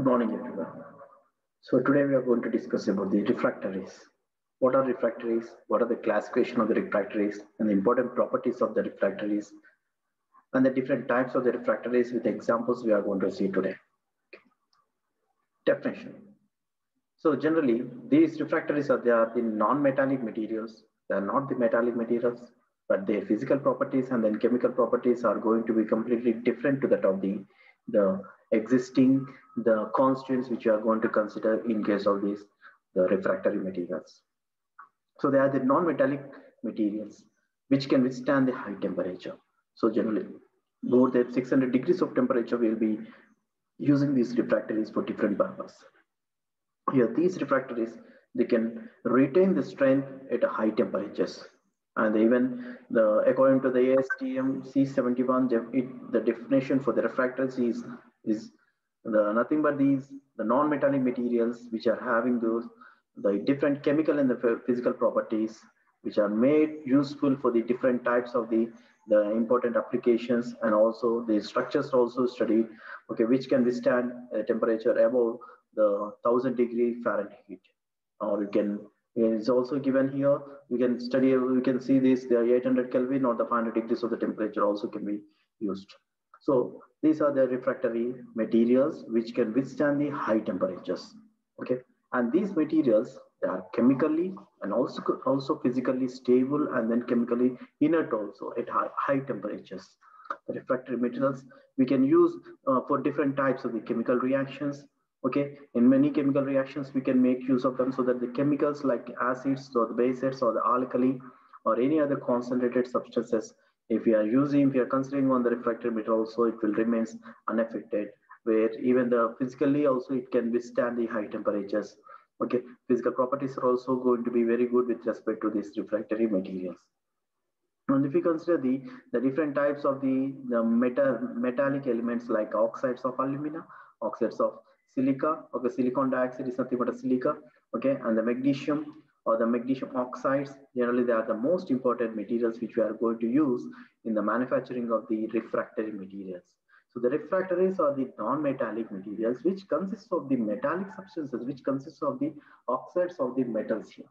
Good morning, everyone. So today we are going to discuss about the refractories. What are refractories? What are the classification of the refractories and the important properties of the refractories and the different types of the refractories with examples we are going to see today. Definition. So generally, these refractories are, they are the non-metallic materials. They are not the metallic materials, but their physical properties and then chemical properties are going to be completely different to that of the, the existing, the constituents which you are going to consider in case of these, the refractory materials. So they are the non-metallic materials which can withstand the high temperature. So generally, more than 600 degrees of temperature we will be using these refractories for different purpose. Here, these refractories, they can retain the strength at high temperatures. And even the according to the ASTM C71, it, the definition for the refractories is, is the, nothing but these, the non-metallic materials which are having those, the different chemical and the physical properties which are made useful for the different types of the, the important applications and also the structures also studied, okay, which can withstand a temperature above the 1000 degree Fahrenheit. Or you can, it's also given here, we can study, we can see this, the 800 Kelvin or the 500 degrees of the temperature also can be used. So these are the refractory materials which can withstand the high temperatures, okay? And these materials, they are chemically and also, also physically stable and then chemically inert also at high, high temperatures. The refractory materials we can use uh, for different types of the chemical reactions okay in many chemical reactions we can make use of them so that the chemicals like acids or the bases or the alkali or any other concentrated substances if we are using if we are considering on the refractory material also it will remain unaffected where even the physically also it can withstand the high temperatures okay physical properties are also going to be very good with respect to these refractory materials and if you consider the the different types of the, the metal metallic elements like oxides of alumina oxides of silica. Okay, silicon dioxide is nothing but a silica. Okay, and the magnesium or the magnesium oxides, generally they are the most important materials which we are going to use in the manufacturing of the refractory materials. So the refractories are the non-metallic materials which consists of the metallic substances which consists of the oxides of the metals here.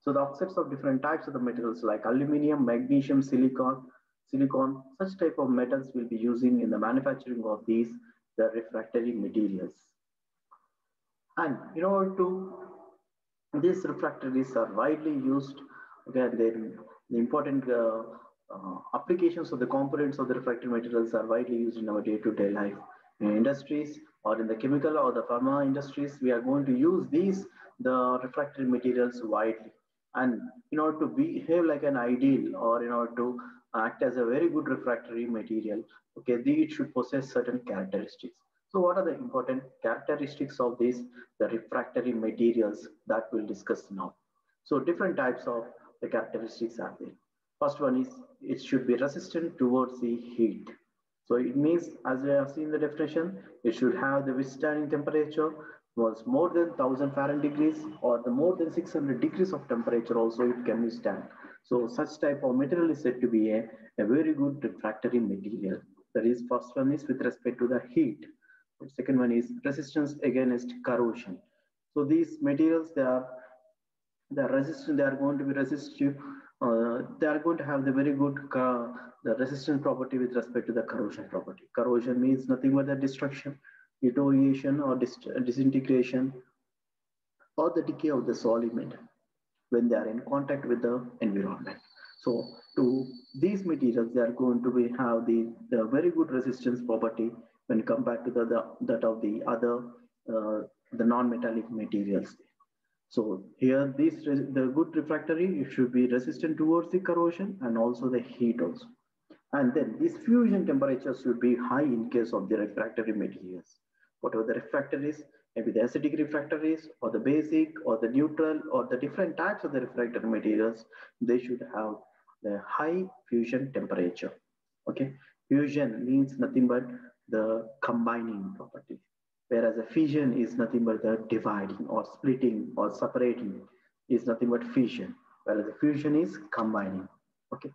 So the oxides of different types of the metals like aluminum, magnesium, silicon, silicon, such type of metals will be using in the manufacturing of these the refractory materials. And in order to, these refractories are widely used. Again, the important uh, uh, applications of the components of the refractory materials are widely used in our day-to-day -day life. In industries or in the chemical or the pharma industries, we are going to use these, the refractory materials widely. And in order to behave like an ideal or in order to act as a very good refractory material, okay, it should possess certain characteristics. So what are the important characteristics of these, the refractory materials that we'll discuss now? So different types of the characteristics are there. First one is it should be resistant towards the heat. So it means, as we have seen the definition, it should have the withstanding temperature was more than 1000 Fahrenheit degrees or the more than 600 degrees of temperature also it can withstand. So such type of material is said to be a, a very good refractory material. That is first one is with respect to the heat. Second one is resistance against corrosion. So these materials, they are they are resistant, they are going to be resistive. Uh, they are going to have the very good the resistance property with respect to the corrosion property. Corrosion means nothing but the destruction, deterioration or dis disintegration or the decay of the solid when they are in contact with the environment. So to these materials, they are going to be have the, the very good resistance property when you compared to the, the that of the other uh, the non-metallic materials. So here, this the good refractory it should be resistant towards the corrosion and also the heat also. And then these fusion temperatures should be high in case of the refractory materials. Whatever the refractories, maybe the acidic refractories or the basic or the neutral or the different types of the refractory materials, they should have the high fusion temperature. Okay, fusion means nothing but the combining property, whereas a fission is nothing but the dividing or splitting or separating is nothing but fission, whereas the fusion is combining. Okay.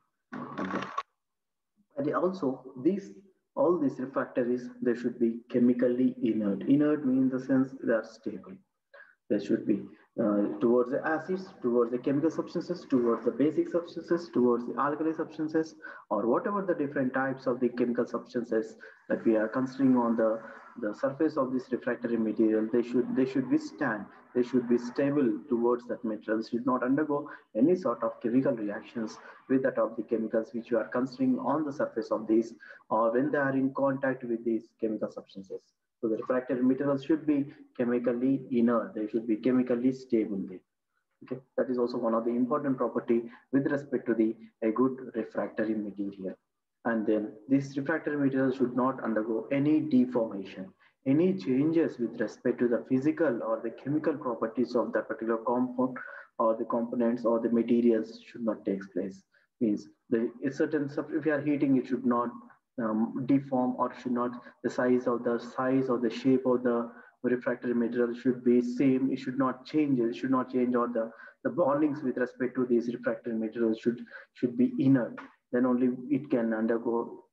And also these all these refractories, they should be chemically inert. Inert means the sense they are stable. They should be uh, towards the acids, towards the chemical substances, towards the basic substances, towards the alkali substances, or whatever the different types of the chemical substances that we are considering on the, the surface of this refractory material, they should, they should withstand, they should be stable towards that material, should not undergo any sort of chemical reactions with that of the chemicals which you are considering on the surface of these, or when they are in contact with these chemical substances. So the refractory materials should be chemically inert. They should be chemically stable. Okay, that is also one of the important property with respect to the a good refractory material. And then this refractory material should not undergo any deformation, any changes with respect to the physical or the chemical properties of that particular compound or the components or the materials should not take place. Means the certain if you are heating, it should not um, deform or should not the size of the size or the shape of the refractory material should be same. It should not change. It should not change or the the bondings with respect to these refractory materials should should be inert. Then only it can undergo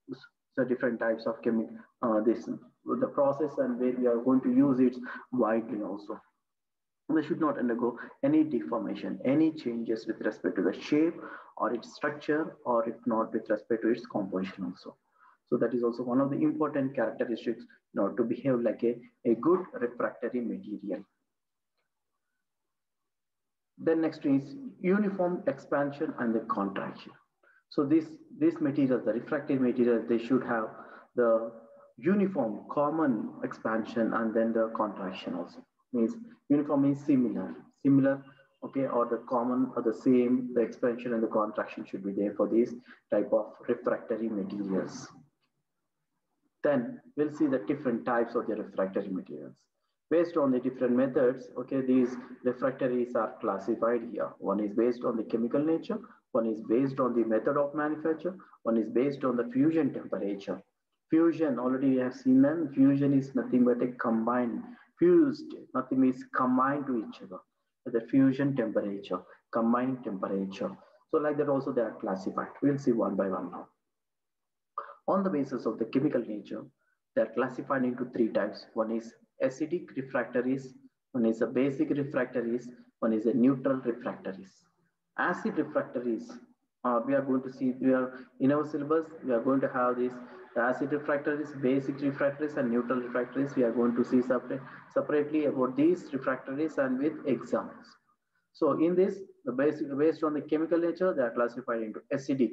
the different types of chemical uh, this the process and where we are going to use it widely also. They should not undergo any deformation any changes with respect to the shape or its structure or if not with respect to its composition also so that is also one of the important characteristics you know, to behave like a, a good refractory material. Then next is uniform expansion and the contraction. So this, this material, the refractive material, they should have the uniform common expansion and then the contraction also. Means uniform means similar, similar, okay, or the common or the same, the expansion and the contraction should be there for these type of refractory materials. Then we'll see the different types of the refractory materials. Based on the different methods, okay, these refractories are classified here. One is based on the chemical nature, one is based on the method of manufacture, one is based on the fusion temperature. Fusion, already we have seen them. fusion is nothing but a combined, fused, nothing is combined to each other. The fusion temperature, combined temperature. So like that also they are classified. We'll see one by one now on the basis of the chemical nature, they are classified into three types. One is acidic refractories, one is a basic refractories, one is a neutral refractories. Acid refractories, uh, we are going to see, we are in our syllabus, we are going to have these acid refractories, basic refractories, and neutral refractories. We are going to see separate, separately about these refractories and with examples. So in this, the basic, based on the chemical nature, they are classified into acidic,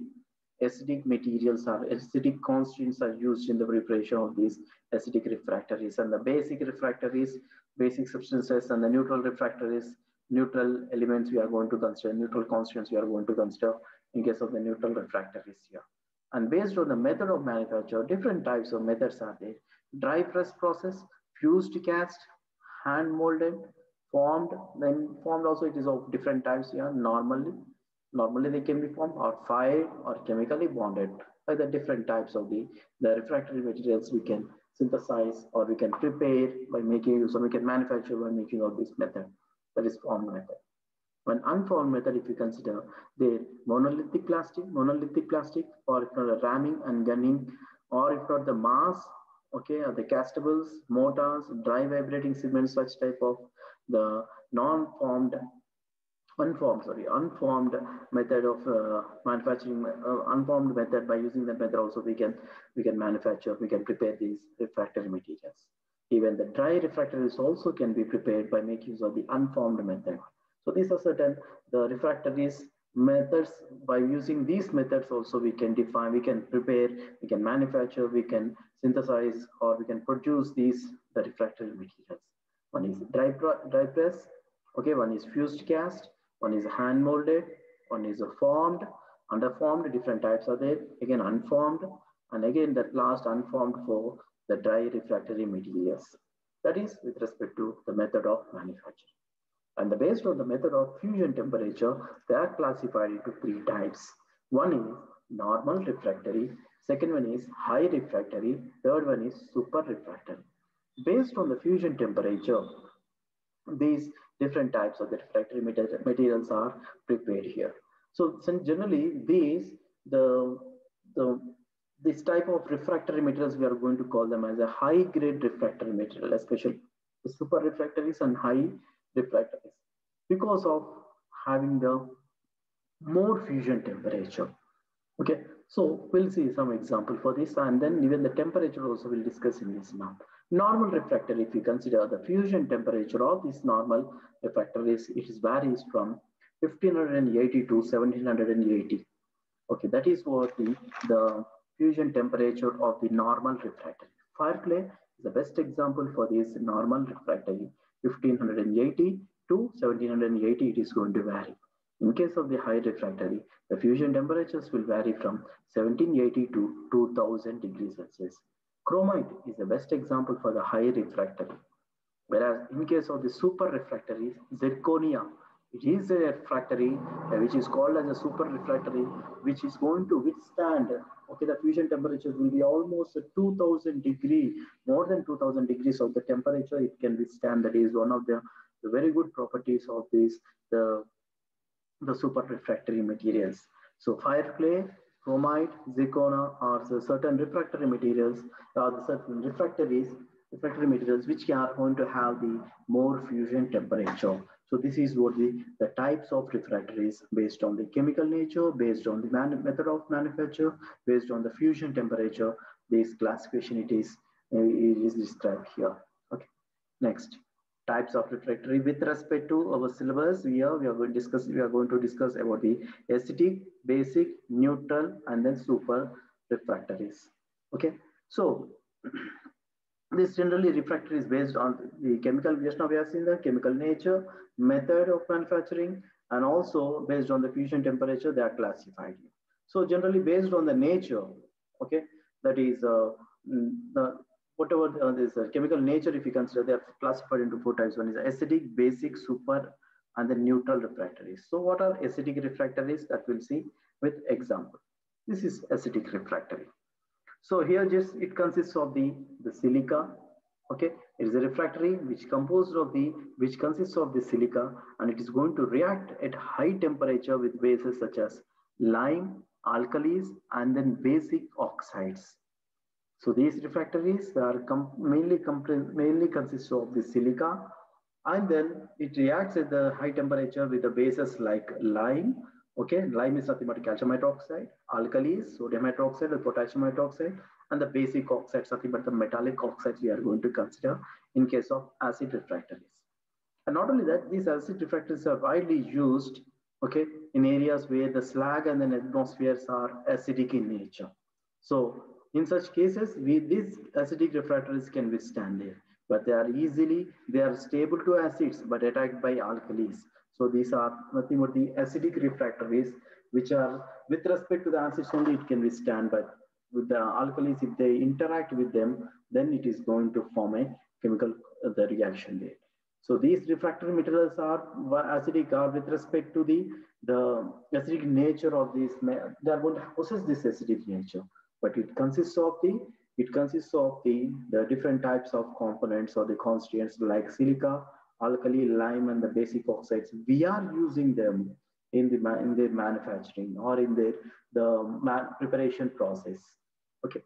acidic materials are acidic constituents are used in the preparation of these acidic refractories. And the basic refractories basic substances and the neutral refractories neutral elements we are going to consider neutral constituents we are going to consider in case of the neutral refractories here. And based on the method of manufacture different types of methods are there. Dry press process fused cast hand molded formed then formed also it is of different types here normally Normally they can be formed or fired or chemically bonded by the different types of the, the refractory materials we can synthesize or we can prepare by making use we can manufacture by making of this method that is formed method. When unformed method, if you consider the monolithic plastic, monolithic plastic, or if not the ramming and gunning, or if not the mass, okay, or the castables, mortars, dry vibrating cement, such type of the non-formed unformed, sorry, unformed method of uh, manufacturing, uh, unformed method by using that method also we can, we can manufacture, we can prepare these refractory materials. Even the dry refractories also can be prepared by making use of the unformed method. So these are certain, the refractories methods, by using these methods also we can define, we can prepare, we can manufacture, we can synthesize, or we can produce these, the refractory materials. One is dry, dry press, okay, one is fused cast, one is hand molded, one is formed, underformed, different types are there. Again, unformed, and again that last unformed for the dry refractory materials. That is with respect to the method of manufacture. And the based on the method of fusion temperature, they are classified into three types. One is normal refractory, second one is high refractory, third one is super refractory. Based on the fusion temperature, these different types of the refractory materials are prepared here. So generally these, the, the this type of refractory materials, we are going to call them as a high grade refractory material, especially super refractories and high refractories because of having the more fusion temperature. Okay, so we'll see some example for this and then even the temperature also we'll discuss in this now. Normal refractory, if you consider the fusion temperature of this normal refractor is, it is varies from 1580 to 1780. Okay, that is what the, the fusion temperature of the normal refractory. Fire clay is the best example for this normal refractory. 1580 to 1780 it is going to vary. In case of the high refractory, the fusion temperatures will vary from 1780 to 2000 degrees Celsius. Chromite is the best example for the high refractory. Whereas in case of the super refractory, zirconia, it is a refractory uh, which is called as a super refractory, which is going to withstand, okay, the fusion temperatures will be almost 2000 degree, more than 2000 degrees of the temperature it can withstand. That is one of the, the very good properties of this, the the super refractory materials. So fire clay, chromite, zirconia are the certain refractory materials, are the certain refractories, refractory materials which are going to have the more fusion temperature. So this is what the, the types of refractories based on the chemical nature, based on the method of manufacture, based on the fusion temperature, this classification it is, it is described here. Okay, next types of refractory. With respect to our syllabus here we are going to discuss we are going to discuss about the acidic basic neutral and then super refractories. Okay? So this generally refractory is based on the chemical just now we have seen the chemical nature method of manufacturing and also based on the fusion temperature they are classified. So generally based on the nature okay that is uh, the whatever uh, this uh, chemical nature, if you consider, they are classified into four types. One is acidic, basic, super, and then neutral refractories. So what are acidic refractories that we'll see with example. This is acidic refractory. So here just it consists of the, the silica. Okay, it is a refractory which composed of the which consists of the silica and it is going to react at high temperature with bases such as lime, alkalis, and then basic oxides. So these refractories are com mainly, mainly consist of the silica and then it reacts at the high temperature with the bases like lime. Okay, lime is nothing but calcium hydroxide, alkalis, sodium hydroxide, or potassium hydroxide, and the basic oxides, nothing but the metallic oxides we are going to consider in case of acid refractories. And not only that, these acid refractories are widely used, okay, in areas where the slag and the atmospheres are acidic in nature. So in such cases, we, these acidic refractories can withstand it, but they are easily, they are stable to acids, but attacked by alkalis. So these are nothing but the acidic refractories, which are with respect to the acids only it can withstand, but with the alkalis, if they interact with them, then it is going to form a chemical uh, the reaction there. So these refractory materials are acidic are with respect to the, the acidic nature of these, they are going to possess this acidic nature but it consists of the it consists of the, the different types of components or the constituents like silica, alkali, lime, and the basic oxides. We are using them in the in the manufacturing or in the the preparation process. Okay,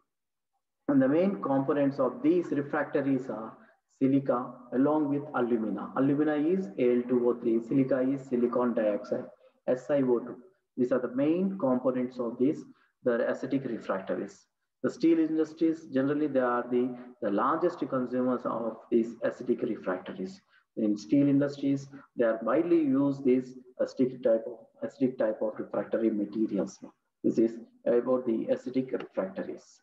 and the main components of these refractories are silica along with alumina. Alumina is Al2O3, silica is silicon dioxide, SiO2. These are the main components of this the acidic refractories. The steel industries, generally they are the, the largest consumers of these acidic refractories. In steel industries, they are widely used these acidic type of acidic type of refractory materials. This is about the acidic refractories.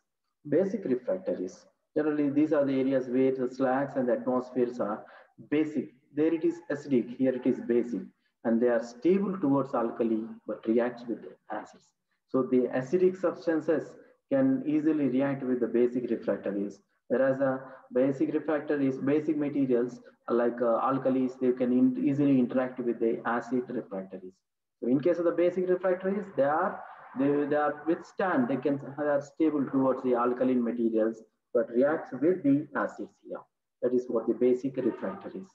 Basic refractories. Generally, these are the areas where the slags and the atmospheres are basic. There it is acidic, here it is basic. And they are stable towards alkali, but reacts with acids. So the acidic substances can easily react with the basic refractories. Whereas the basic refractories, basic materials like uh, alkalis, they can in easily interact with the acid refractories. So in case of the basic refractories, they are they, they are withstand, they can they are stable towards the alkaline materials, but reacts with the acids here. That is what the basic refractories.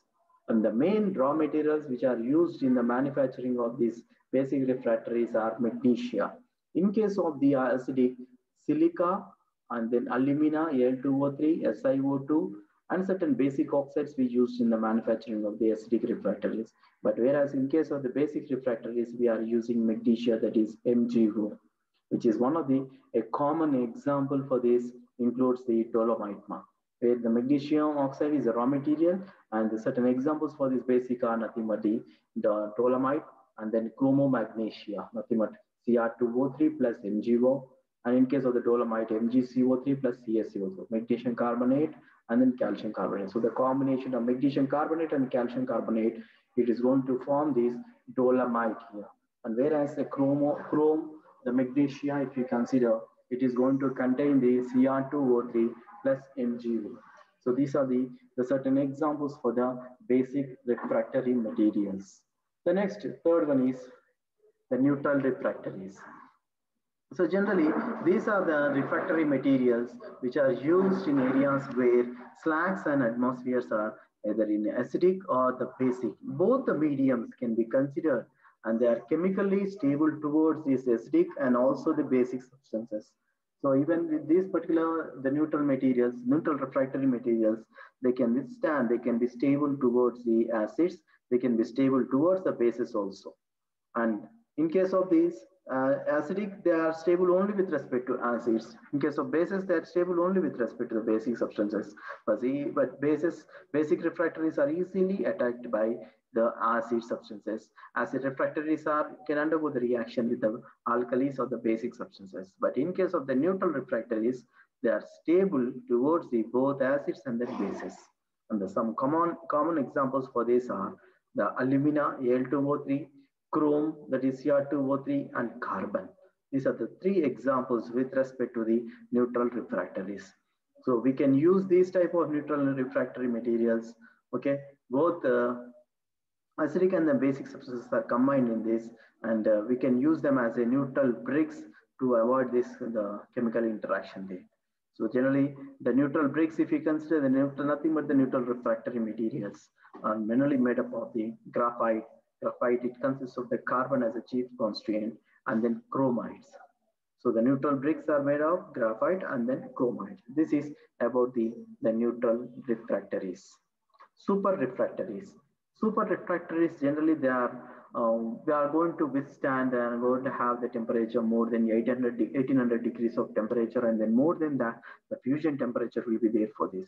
And the main raw materials which are used in the manufacturing of these basic refractories are magnesia. In case of the acidic, silica, and then alumina, Al2O3, SiO2, and certain basic oxides we used in the manufacturing of the acidic refractories. But whereas in case of the basic refractories, we are using magnesia, that is MgO, which is one of the, a common example for this includes the dolomite mark, where the magnesium oxide is a raw material, and the certain examples for this basic are nothing but the, the dolomite, and then chromomagnesia, nothing but Cr2O3 plus MgO, and in case of the dolomite, MgCO3 plus CaCO2, magnesium carbonate, and then calcium carbonate. So the combination of magnesium carbonate and calcium carbonate, it is going to form this dolomite here. And whereas the chromo, chrome, the magnesia, if you consider, it is going to contain the Cr2O3 plus MgO. So these are the, the certain examples for the basic refractory materials. The next, third one is the neutral refractories. So generally, these are the refractory materials which are used in areas where slags and atmospheres are either in acidic or the basic. Both the mediums can be considered and they are chemically stable towards these acidic and also the basic substances. So even with these particular, the neutral materials, neutral refractory materials, they can withstand, they can be stable towards the acids, they can be stable towards the bases also. And in case of these, uh, acidic, they are stable only with respect to acids. In case of bases, they are stable only with respect to the basic substances. But, the, but bases, basic refractories are easily attacked by the acid substances. Acid refractories are can undergo the reaction with the alkalis or the basic substances. But in case of the neutral refractories, they are stable towards the both acids and the bases. And the, some common, common examples for this are the alumina, Al2O3, chrome, that is Cr2O3, and carbon. These are the three examples with respect to the neutral refractories. So we can use these type of neutral refractory materials, okay? Both uh, acidic and the basic substances are combined in this, and uh, we can use them as a neutral bricks to avoid this, the chemical interaction there. So generally, the neutral bricks, if you consider the neutral, nothing but the neutral refractory materials are mainly made up of the graphite, graphite, it consists of the carbon as a chief constituent and then chromites. So the neutral bricks are made of graphite and then chromite. This is about the, the neutral refractories. Super refractories. Super refractories, generally they are, um, they are going to withstand and going to have the temperature more than 800, 1800 degrees of temperature and then more than that, the fusion temperature will be there for this,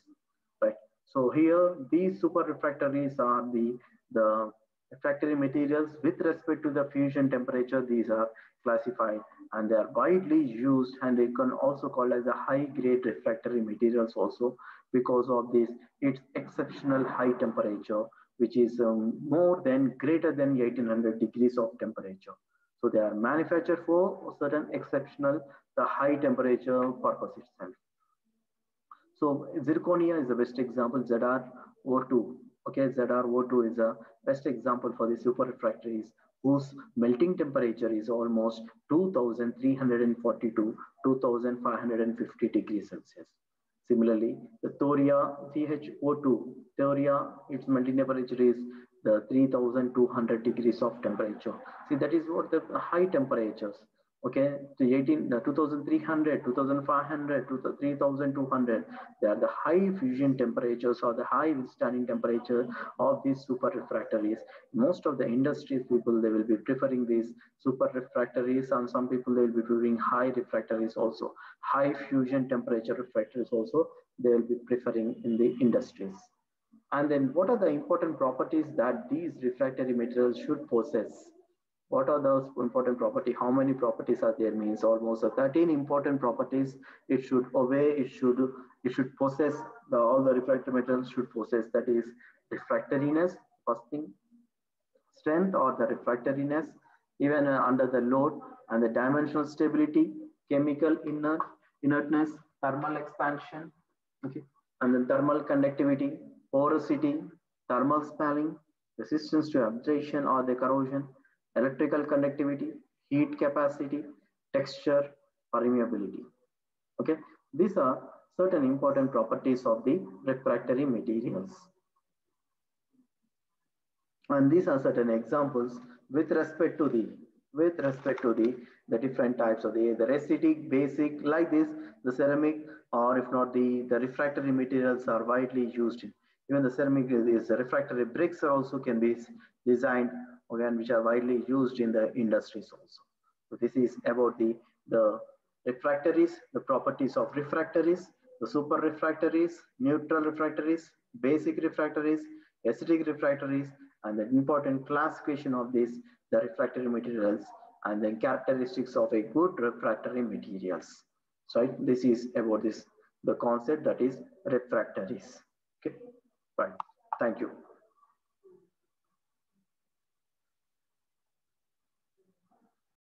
right? So here, these super refractories are the, the refractory materials with respect to the fusion temperature, these are classified and they are widely used and they can also called as a high grade refractory materials also because of this, its exceptional high temperature, which is um, more than greater than 1800 degrees of temperature. So they are manufactured for certain exceptional, the high temperature purpose itself. So zirconia is the best example, ZrO2. Okay, ZrO2 is a best example for the super refractories whose melting temperature is almost 2342 2550 degrees Celsius. Similarly, the thoria ThO2, thoria, its melting temperature is the 3200 degrees of temperature. See, that is what the high temperatures okay the 18 the 2300 2500 3200 they are the high fusion temperatures or the high withstanding temperature of these super refractories. Most of the industries people they will be preferring these super refractories and some people they will be preferring high refractories also. High fusion temperature refractories also they will be preferring in the industries. And then what are the important properties that these refractory materials should possess what are those important property how many properties are there means almost 13 important properties it should obey it should it should possess the all the refractory materials should possess that is refractoriness first thing. Strength or the refractoriness even uh, under the load and the dimensional stability chemical inert inertness thermal expansion okay and then thermal conductivity porosity thermal spalling resistance to abrasion or the corrosion electrical conductivity, heat capacity, texture, permeability. Okay, these are certain important properties of the refractory materials. And these are certain examples with respect to the with respect to the, the different types of the, the acidic, basic, like this, the ceramic, or if not the, the refractory materials are widely used. Even the ceramic is, the refractory bricks are also can be designed, again, which are widely used in the industries also. So this is about the, the refractories, the properties of refractories, the super refractories, neutral refractories, basic refractories, acidic refractories, and the important classification of these, the refractory materials, and then characteristics of a good refractory materials. So this is about this, the concept that is refractories. Okay, right. Thank you.